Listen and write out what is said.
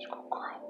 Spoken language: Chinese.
你给我